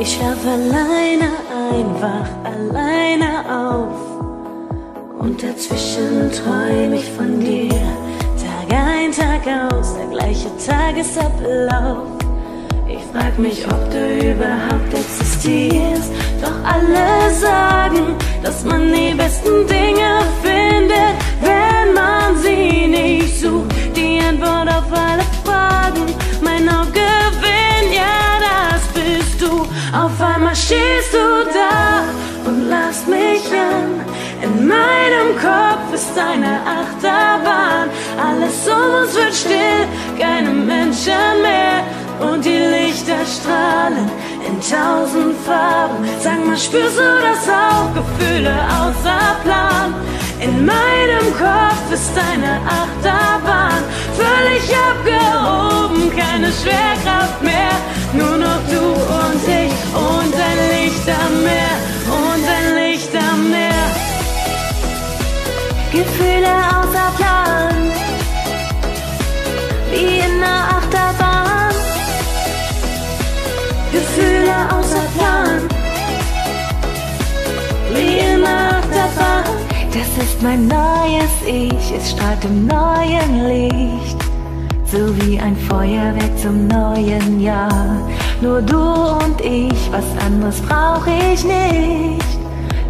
Ich schlaf alleine ein, wach alleine auf. Und dazwischen träum ich von dir. Tag ein, Tag aus, der gleiche Tagesablauf. Ich frag mich, ob du überhaupt existierst. Doch alle sagen, dass man die besten Dinge findet, wenn man sie nicht sucht. Die Antwort auf alle Fragen, mein Hauptgewinn, Auf einmal stehst du da und lachst mich an. In meinem Kopf ist eine Achterbahn. Alles um uns wird still, keine Menschen mehr. Und die Lichter strahlen in tausend Farben. Sag mal, spürst du das auch? Gefühle außer Plan. In meinem Kopf ist eine Achterbahn. Völlig abgehoben, keine Schwerkraft mehr. Nur noch du und ich und ein Licht am Meer. Und ein Licht am Meer. Gefühle außer Plan. Wie in einer Achterbahn. Gefühle außer Plan. Wie in einer Achterbahn. Das ist mein neues Ich, es strahlt im neuen Licht. So wie ein Feuerwerk zum neuen Jahr. Nur du und ich, was anderes brauch ich nicht.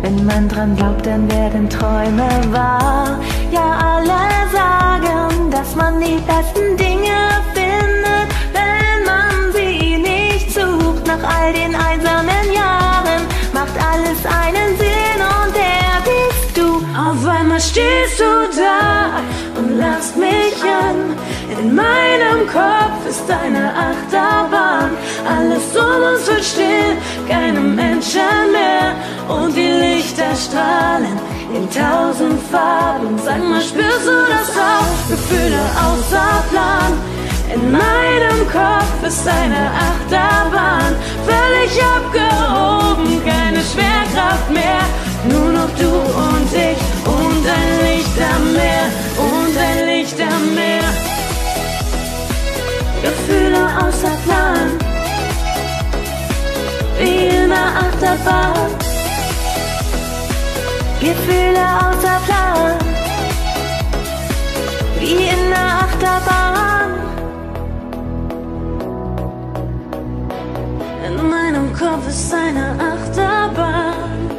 Wenn man dran glaubt, dann werden Träume wahr. Ja, alle sagen, dass man die besten Dinge findet, wenn man sie nicht sucht. Nach all den einsamen Jahren macht alles einen Sinn und der bist du. Auf einmal stehst du da und lachst mich an. In meinem Kopf ist eine Achterbahn. Alles um uns wird still, keine Menschen mehr. Und die Lichter strahlen in tausend Farben. Sag mal, spürst du das auch? Gefühle außer Plan. In meinem Kopf ist eine Achterbahn. Völlig abgehoben, keine Schwerkraft mehr. Nur noch du und ich und ein Licht am Meer. Und ein Licht am Meer. Gefühle außer Plan. Wie in einer Achterbahn. Gefühle außer Plan. Wie in einer Achterbahn. In meinem Kopf ist eine Achterbahn.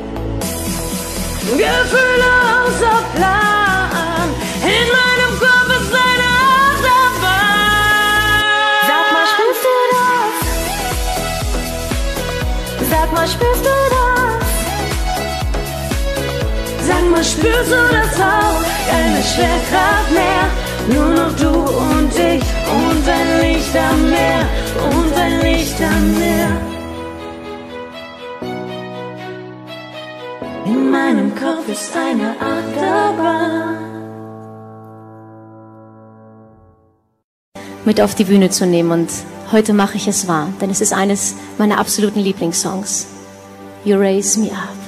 Gefühle außer Plan. Mal, spürst du das? Sag mal, spürst du das auch? Keine Schwerkraft mehr. Nur noch du und ich und ein Licht am Meer. Und ein Licht am Meer. In meinem Kopf ist eine Achterbahn. mit auf die Bühne zu nehmen. Und heute mache ich es wahr, denn es ist eines meiner absoluten Lieblingssongs. You Raise Me Up.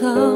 好。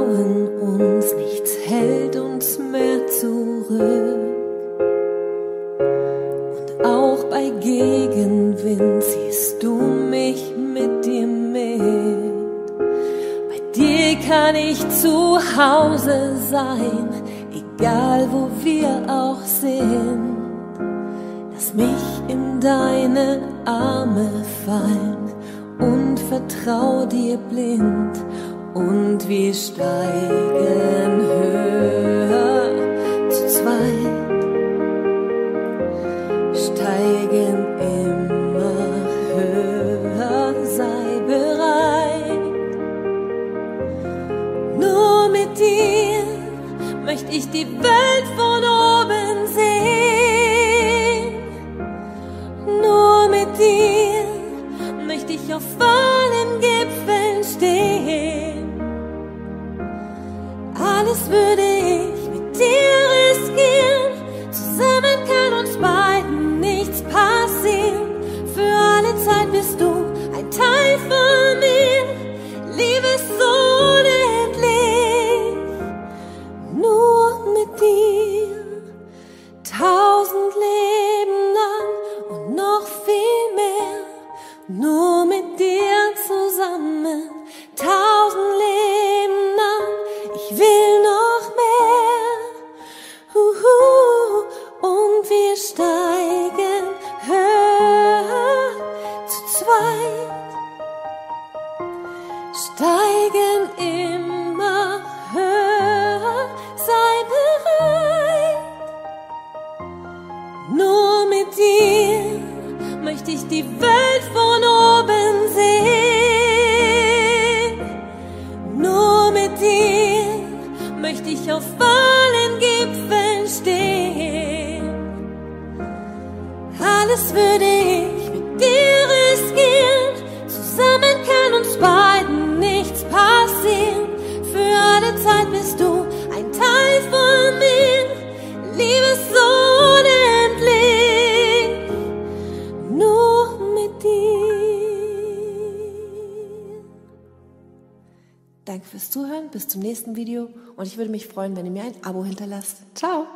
ich die Welt vor. Zuhören, bis zum nächsten Video und ich würde mich freuen, wenn ihr mir ein Abo hinterlasst. Ciao!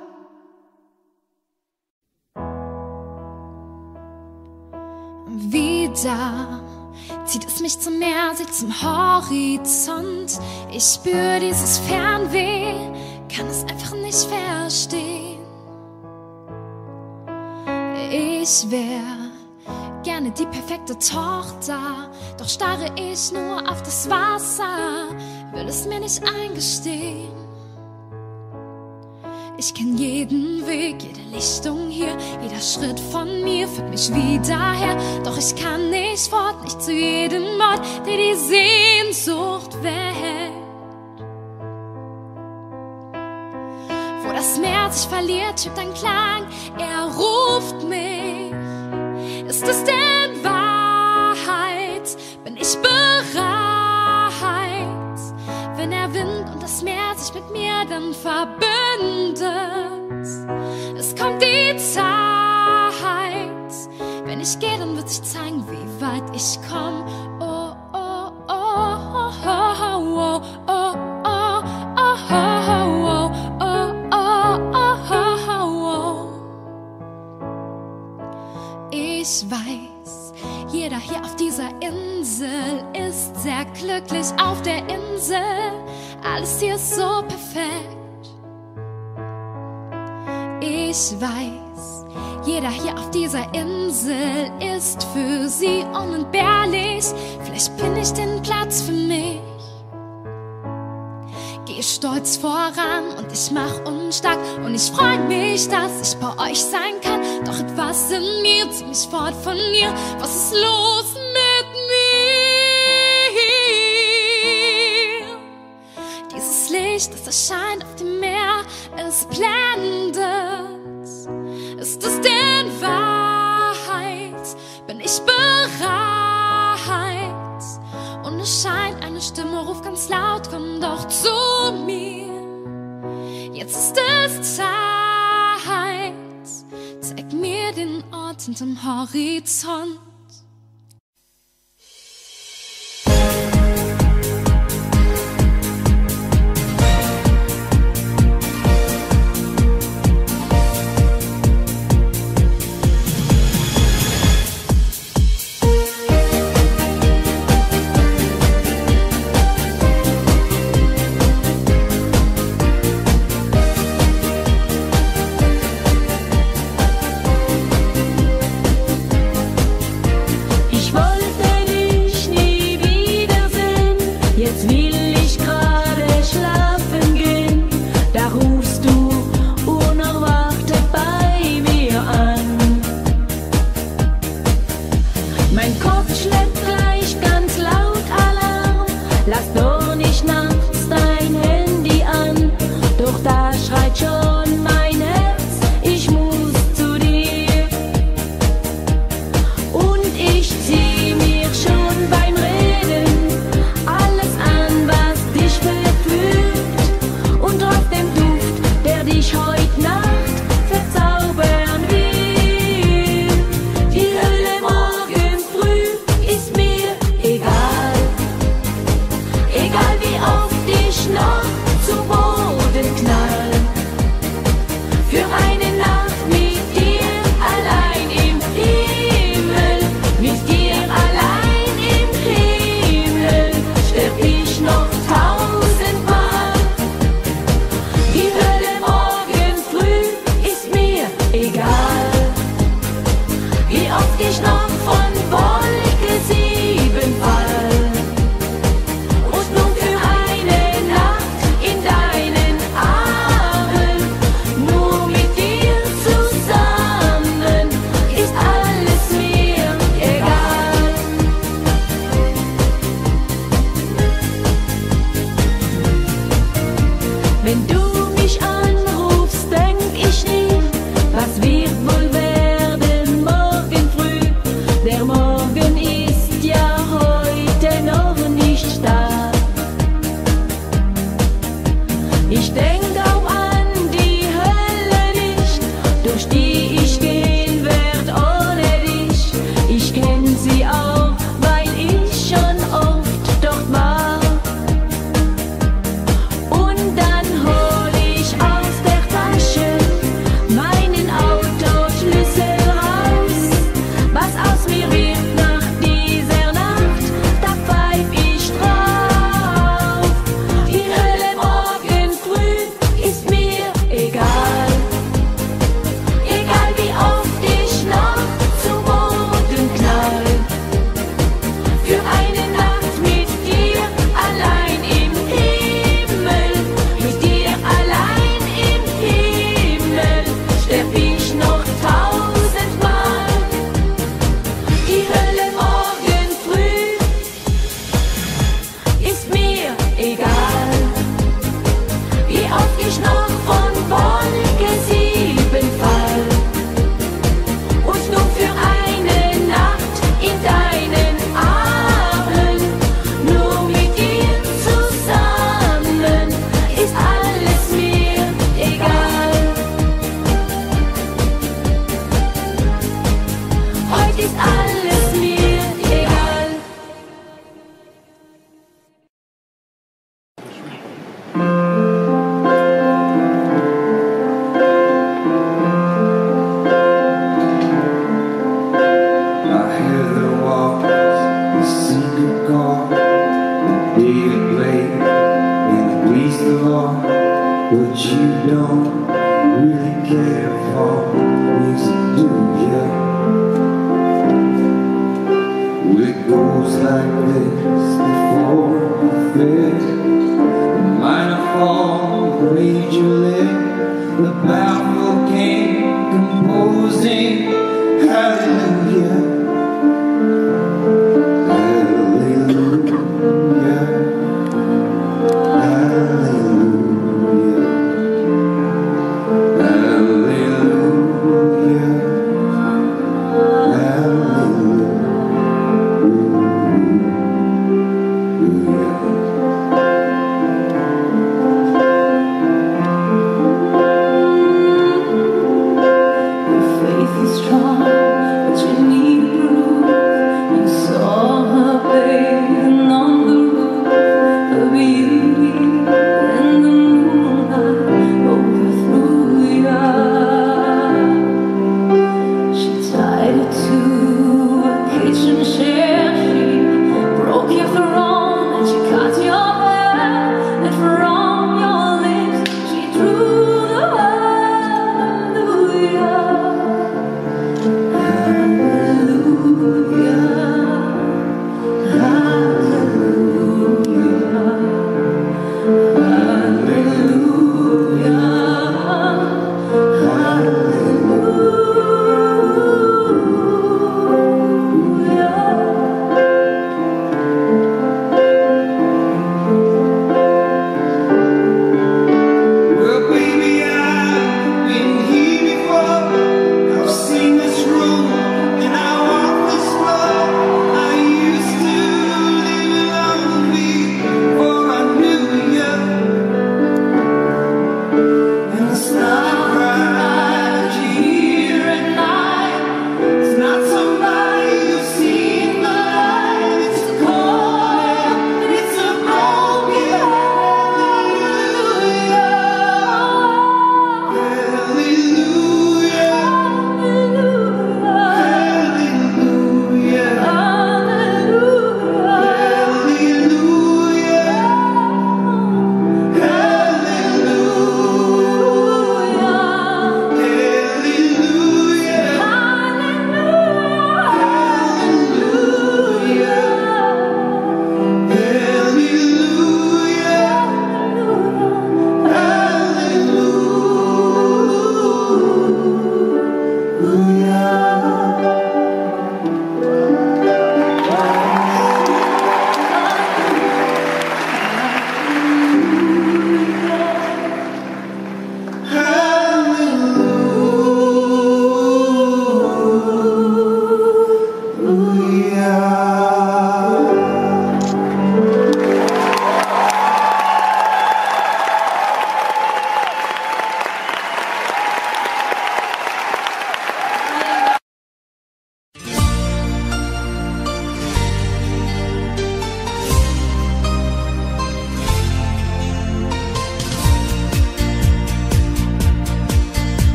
Wieder zieht es mich zum Meer, sich zum Horizont. Ich spüre dieses Fernweh, kann es einfach nicht verstehen. Ich wär gerne die perfekte Tochter, doch starre ich nur auf das Wasser will es mir nicht eingestehen. Ich kenn jeden Weg, jede Lichtung hier, jeder Schritt von mir führt mich wieder her. Doch ich kann nicht fort, nicht zu jedem Mord, der die Sehnsucht wählt. Wo das Meer sich verliert, schiebt ein Klang, er ruft mich. Ist es denn Wahrheit? Bin ich bereit? Sich mit mir dann verbündet. Es kommt die Zeit, wenn ich gehe, dann wird sich zeigen, wie weit ich komm. Oh, oh, oh, oh, oh, oh, oh, oh, oh, oh, oh, oh. Ich weiß, jeder hier auf dieser Insel ist sehr glücklich auf der Insel. Alles hier ist so perfekt. Ich weiß, jeder hier auf dieser Insel ist für sie unentbehrlich. Vielleicht bin ich den Platz für mich. Geh stolz voran und ich mach unstark und ich freu mich, dass ich bei euch sein kann. Doch etwas in mir zieht mich fort von mir. Was ist los mit Licht, das erscheint auf dem Meer, es blendet. Ist es denn Wahrheit? Bin ich bereit? Und es scheint, eine Stimme ruft ganz laut, komm doch zu mir. Jetzt ist es Zeit, zeig mir den Ort hinterm Horizont.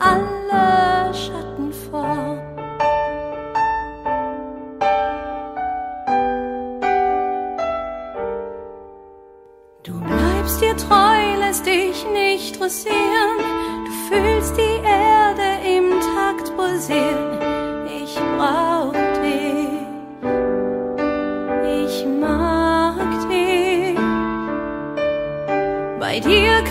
alle Schatten vor. Du bleibst dir treu, lässt dich nicht dressieren, du fühlst die Erde im Takt pulsieren. Ich brauch dich, ich mag dich. Bei dir kann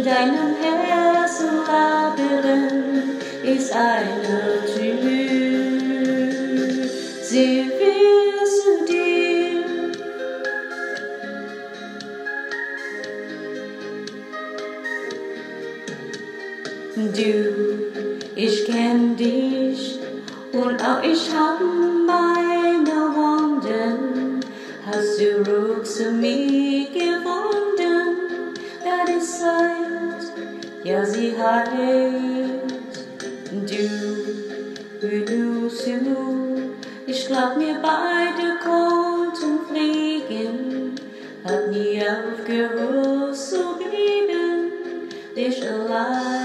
In deinem Herzenlabyrinth ist eine Tür. Sie will zu dir. Du, ich kenn dich und auch ich hab meine Wunden. Hast du Ruhe zu mir? Paris, du Genusinu. Ich schlag mir beide Konten fliegen, hab nie aufgehört zu lieben, dich allein.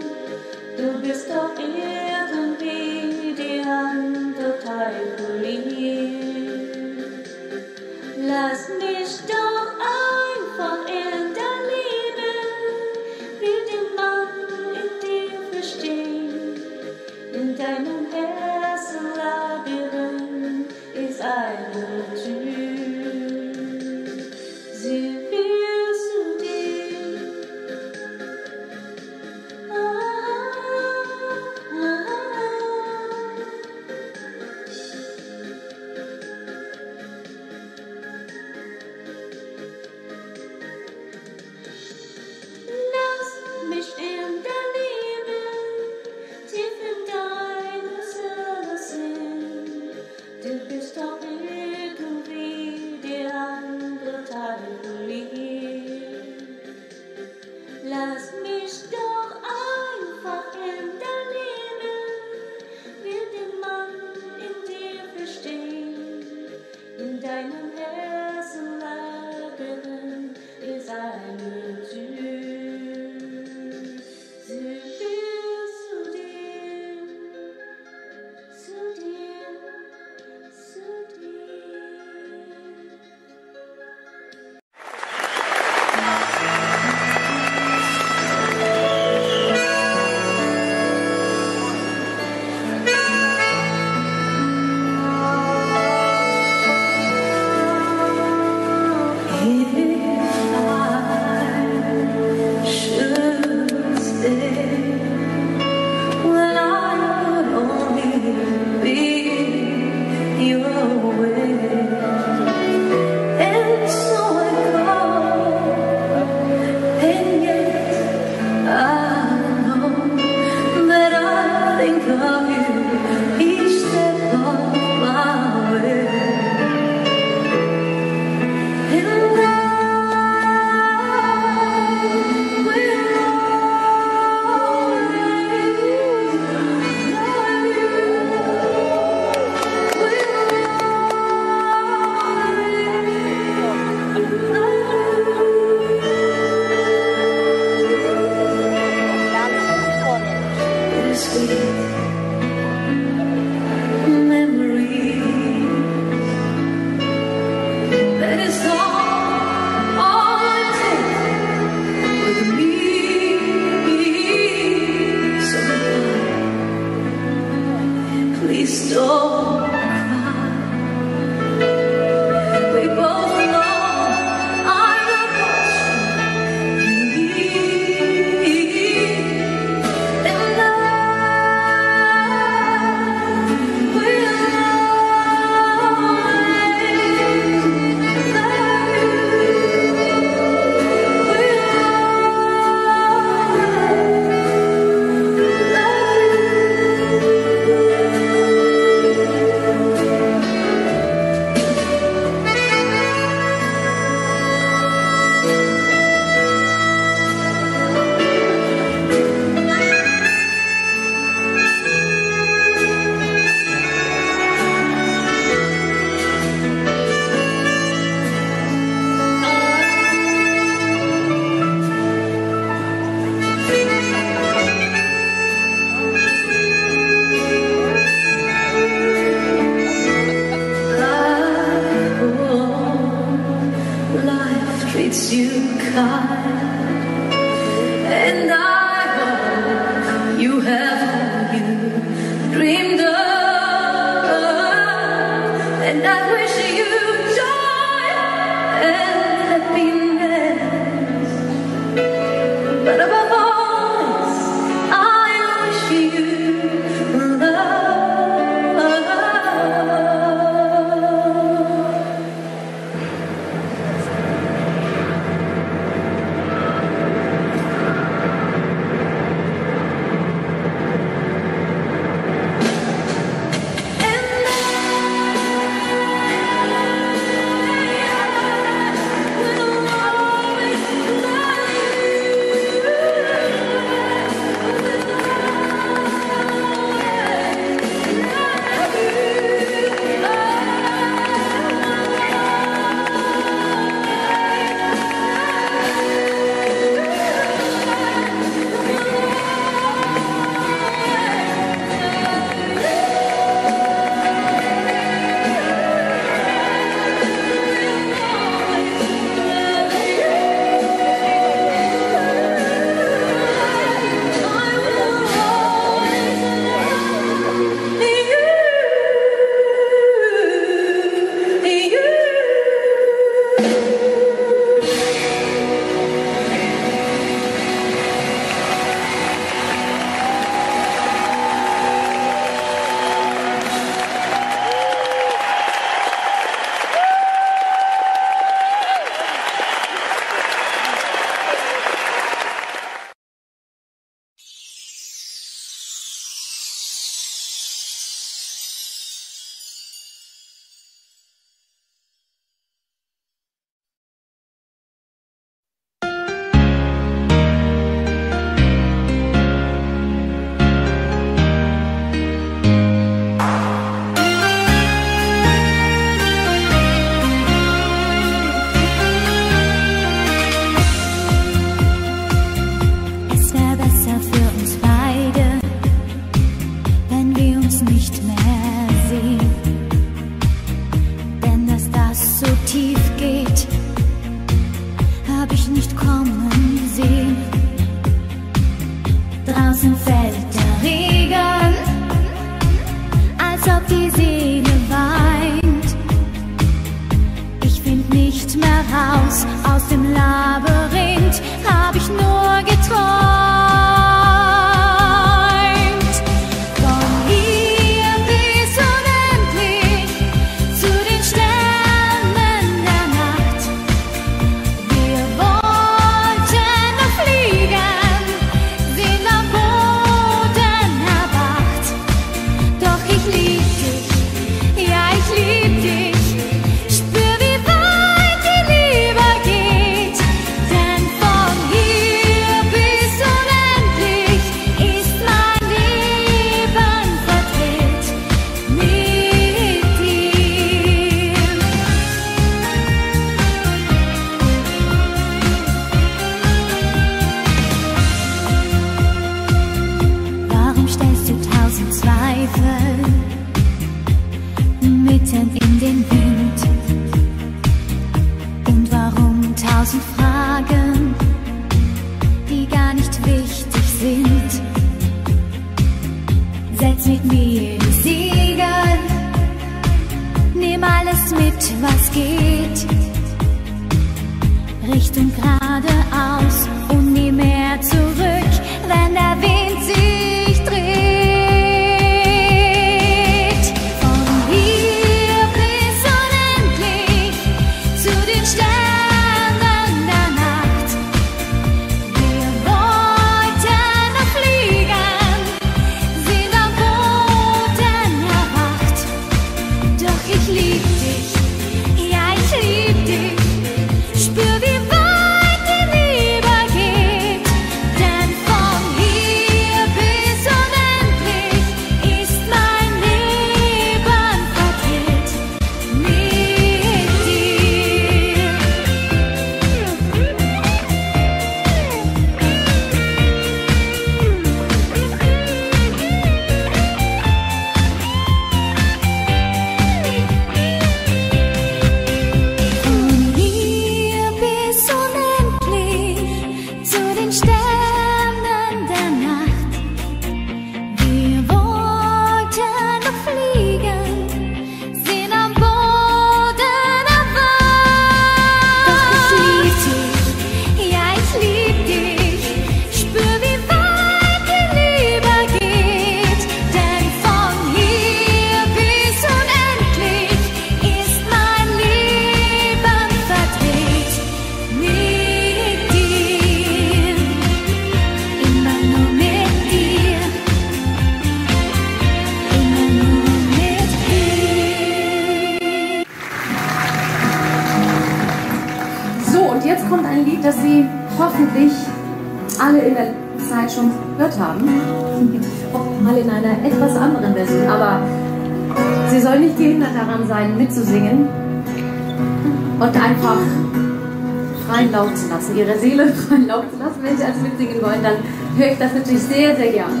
Seele freien Lauf zu lassen. Wenn Sie also mitsingen wollen, dann höre ich das natürlich sehr, sehr gerne.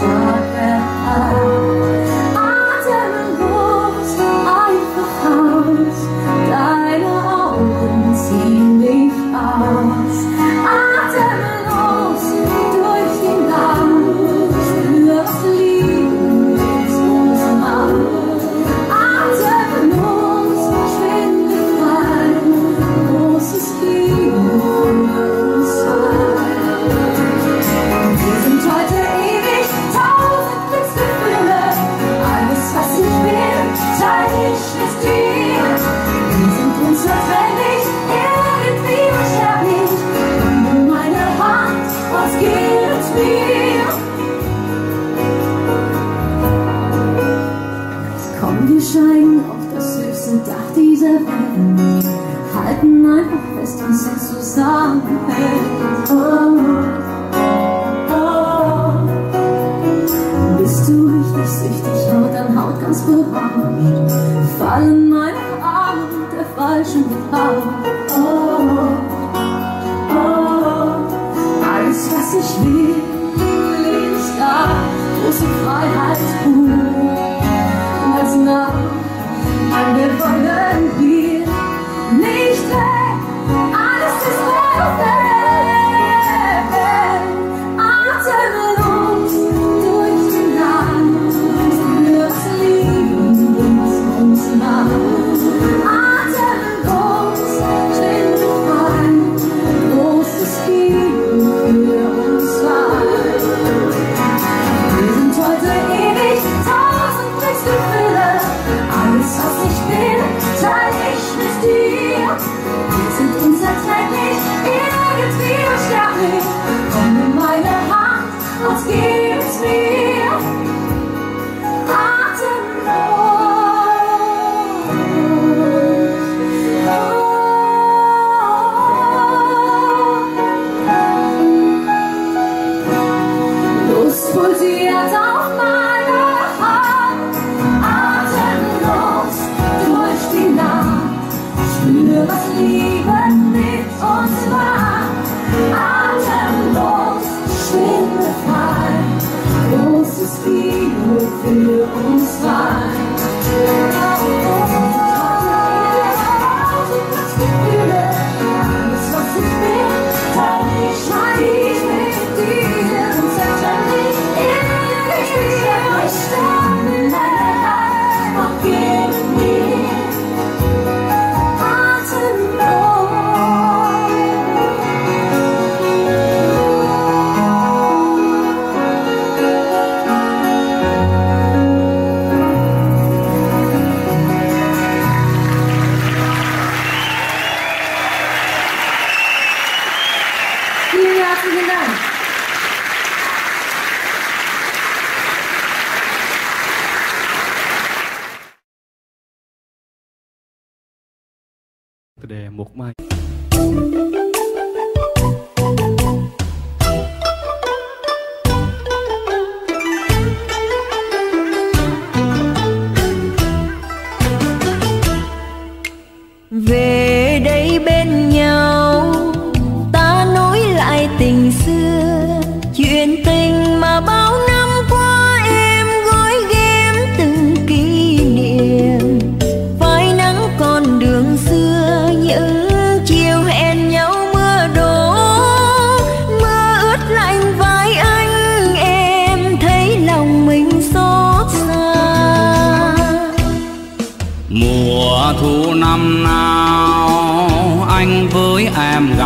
dark and high.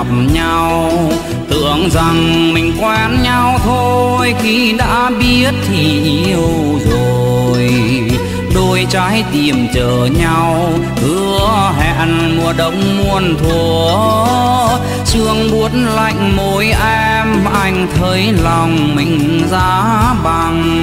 Gặp nhau. Tưởng rằng mình quen nhau thôi, khi đã biết thì yêu rồi. Đôi trái tim chờ nhau, hứa hẹn mùa đông muôn thuở. Sương buốt lạnh môi em, anh thấy lòng mình giá bằng.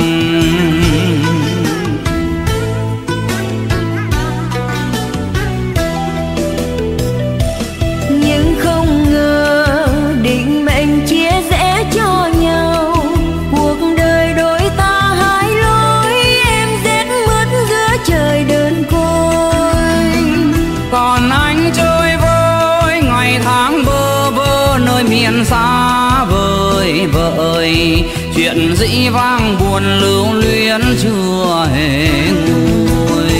Vang buồn lưu luyến chưa hề nguôi.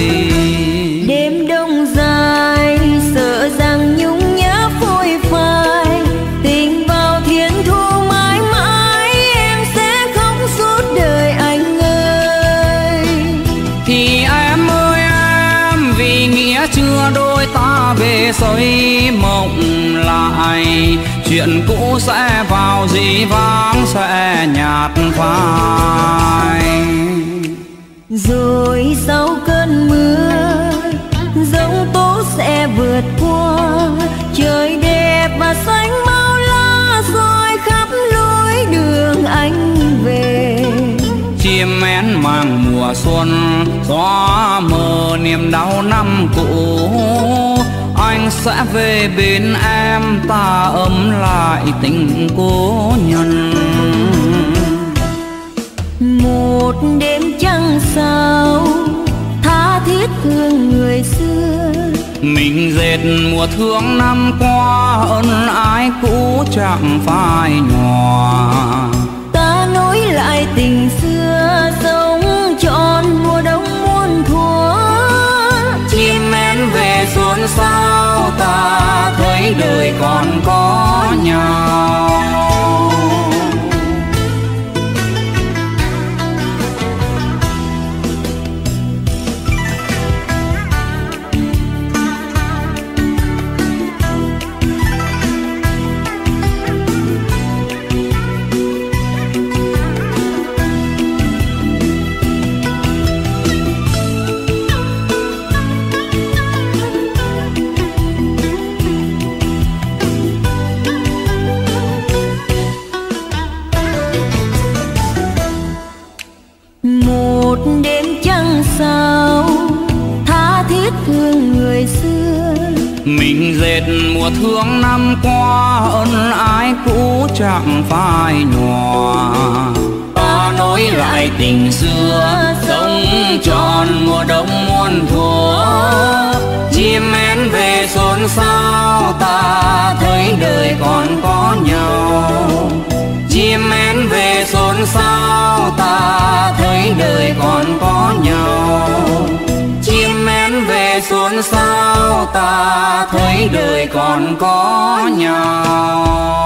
Đêm đông dài sợ rằng nhung nhớ phôi phai. Tình vào thiên thu mãi mãi em sẽ khóc suốt đời anh ơi. Thì em ơi em vì nghĩa chưa đôi ta về xây mộng lại. Chuyện cũ sẽ vào dĩ vãng sẽ nhạt phai. Rồi sau cơn mưa giông tố sẽ vượt qua trời đẹp và xanh bao la rồi khắp lối đường anh về. Chim én mang mùa xuân gió mờ niềm đau năm cũ. Anh sẽ về bên em ta ấm lại tình cố nhân đêm trăng sao tha thiết thương người xưa. Mình dệt mùa thương năm qua ân ái cũ chẳng phai nhòa. Ta nối lại tình xưa sống trọn mùa đông muôn thuở. Chim én về xuân sao ta thấy đời còn có nhau mùa thương năm qua, ân ái cũ chẳng phai nhòa. Ta nối lại tình xưa, sống tròn mùa đông muôn thuở. Chim én về xuân sao ta thấy đời còn có nhau. Chim én về xôn xao, ta thấy đời còn có nhau đời xuống sao ta thấy đời còn có nhau?